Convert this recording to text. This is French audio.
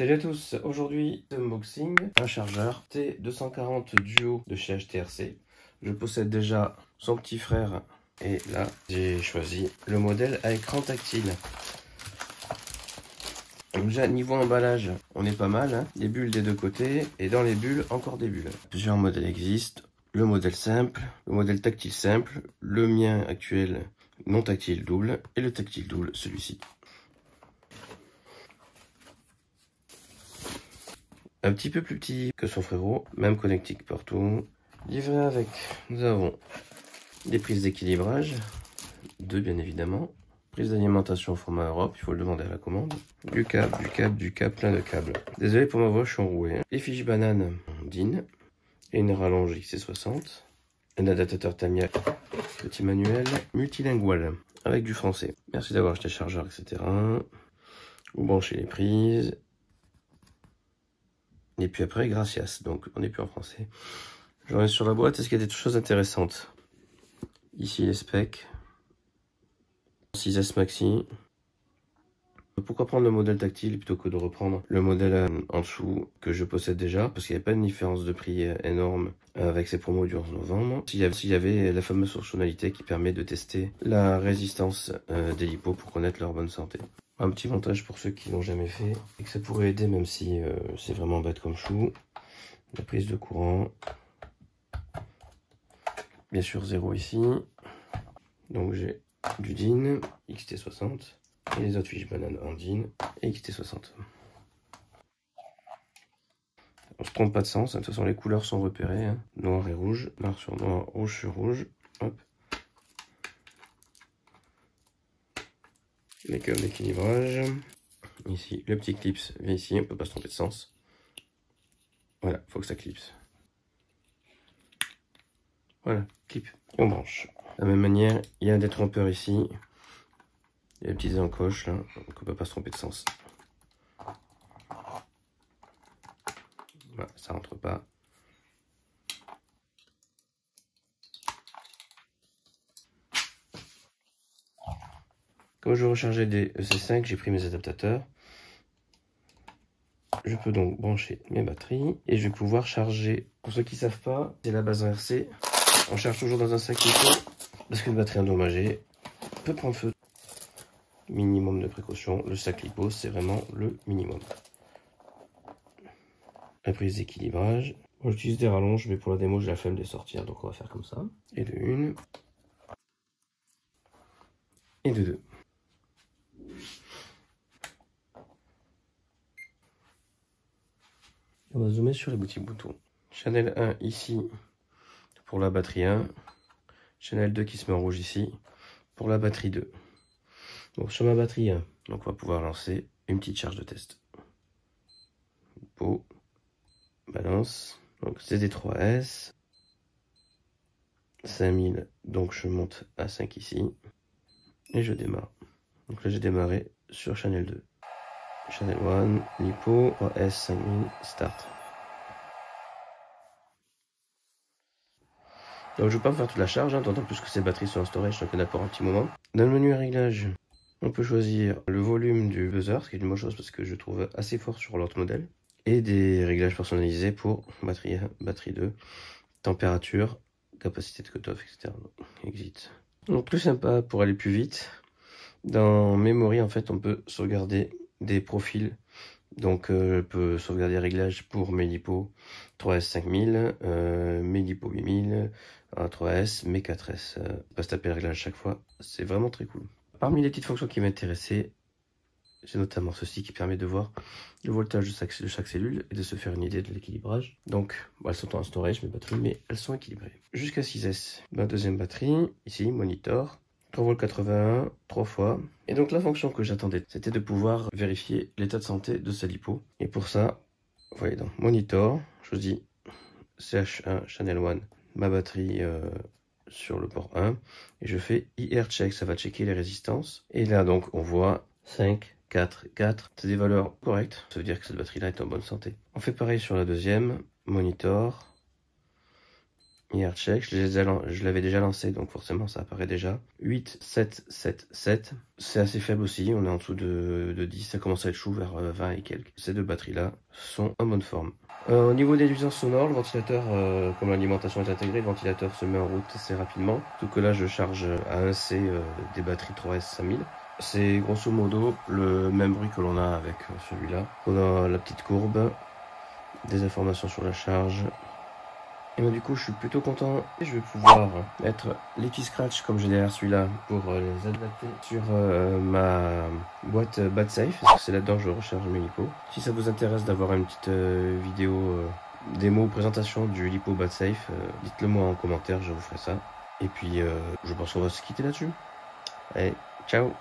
Salut à tous, aujourd'hui unboxing un chargeur T240 Duo de chez HTRC. Je possède déjà son petit frère et là j'ai choisi le modèle à écran tactile. Déjà niveau emballage, on est pas mal, hein. des bulles des deux côtés et dans les bulles encore des bulles. Plusieurs modèles existent, le modèle simple, le modèle tactile simple, le mien actuel non tactile double et le tactile double celui-ci. Un petit peu plus petit que son frérot, même connectique partout. Livré avec, nous avons des prises d'équilibrage, deux bien évidemment, prise d'alimentation au format Europe, il faut le demander à la commande, du câble, du câble, du câble, plein de câbles. Désolé pour ma voix, je suis enroué. Les fiches bananes DIN et une rallonge XC60, un adaptateur Tamiya, petit manuel multilingual avec du français. Merci d'avoir acheté chargeur, etc. Vous branchez les prises, et puis après, gracias. Donc, on n'est plus en français. Je reviens sur la boîte. Est-ce qu'il y a des choses intéressantes? Ici, les specs. 6S Maxi. Pourquoi prendre le modèle tactile plutôt que de reprendre le modèle euh, en dessous que je possède déjà? Parce qu'il n'y a pas de différence de prix euh, énorme avec ces promos du 11 novembre. S'il y, avait la fameuse fonctionnalité qui permet de tester la résistance euh, des lipos pour connaître leur bonne santé. Un petit montage pour ceux qui l'ont jamais fait et que ça pourrait aider même si euh, c'est vraiment bête comme chou. La prise de courant. Bien sûr zéro ici. Donc j'ai du DIN XT60 et les autres fiches bananes en DIN et XT60. On se trompe pas de sens, hein. de toute façon les couleurs sont repérées, hein. noir et rouge, noir sur noir, rouge sur rouge. Hop. Les d'équilibrage. Ici, le petit clips vient ici, on peut pas se tromper de sens. Voilà, faut que ça clipse. Voilà, clip. on branche. De la même manière, il y a un détrompeur ici. Il y a des petites encoches là, donc on peut pas se tromper de sens. Voilà, ça rentre pas. Comme je recharger des EC5, j'ai pris mes adaptateurs. Je peux donc brancher mes batteries et je vais pouvoir charger. Pour ceux qui ne savent pas, c'est la base en RC. On charge toujours dans un sac litho parce qu'une batterie endommagée peut prendre feu. Minimum de précaution. Le sac lipo, c'est vraiment le minimum. La prise d'équilibrage. J'utilise des rallonges, mais pour la démo, j'ai la flemme de les sortir, donc on va faire comme ça. Et de une. Et de deux. On va zoomer sur les petits boutons. Channel 1 ici pour la batterie 1. Channel 2 qui se met en rouge ici pour la batterie 2. Donc sur ma batterie 1, donc on va pouvoir lancer une petite charge de test. Pot, balance, donc CD3S, 5000, donc je monte à 5 ici, et je démarre. Donc là j'ai démarré sur Channel 2. Channel 1, Lipo, OS 5000, Start. Donc je ne vais pas faire toute la charge, hein, d'autant plus que ces batteries sont en storage, donc il y en a pour un petit moment. Dans le menu réglage, on peut choisir le volume du buzzer, ce qui est une bonne chose parce que je trouve assez fort sur l'autre modèle. Et des réglages personnalisés pour batterie 1, batterie 2, température, capacité de cutoff, etc. Exit. Donc plus sympa pour aller plus vite. Dans Memory, en fait, on peut sauvegarder des profils. Donc, euh, je peux sauvegarder les réglages pour mes lipos 3S 5000, euh, mes lipos 8000, 3S, mes 4S. Euh, pas se taper les réglages chaque fois. C'est vraiment très cool. Parmi les petites fonctions qui m'intéressaient, j'ai notamment ceci qui permet de voir le voltage de chaque, de chaque, cellule et de se faire une idée de l'équilibrage. Donc, elles sont en storage, mes batteries, mais elles sont équilibrées. Jusqu'à 6S, ma deuxième batterie, ici, monitor, 3V81, 3 fois. Et donc la fonction que j'attendais, c'était de pouvoir vérifier l'état de santé de sa lipo. Et pour ça, vous voyez dans Monitor, je dis CH1 Channel 1, ma batterie euh, sur le port 1. Et je fais IR check, ça va checker les résistances. Et là donc on voit 5, 4, 4. C'est des valeurs correctes. Ça veut dire que cette batterie-là est en bonne santé. On fait pareil sur la deuxième. Monitor. Hier check, je l'avais déjà lancé, donc forcément ça apparaît déjà. 8, 7, 7, 7. C'est assez faible aussi, on est en dessous de, de 10, ça commence à être chou vers 20 euh, et quelques. Ces deux batteries-là sont en bonne forme. Euh, au niveau des nuisances sonores, le ventilateur, euh, comme l'alimentation est intégrée, le ventilateur se met en route assez rapidement. Tout que là, je charge à 1C euh, des batteries 3S 5000. C'est grosso modo le même bruit que l'on a avec celui-là. On a la petite courbe, des informations sur la charge, du coup je suis plutôt content. Et je vais pouvoir mettre les petits scratch comme j'ai derrière celui-là pour euh, les adapter sur euh, ma boîte Bad Safe parce que c'est là-dedans que je recharge mes lipos. Si ça vous intéresse d'avoir une petite euh, vidéo démo présentation du lipo Bad Safe, dites-le moi en commentaire, je vous ferai ça. Et puis je pense qu'on va se quitter là-dessus. Allez, ciao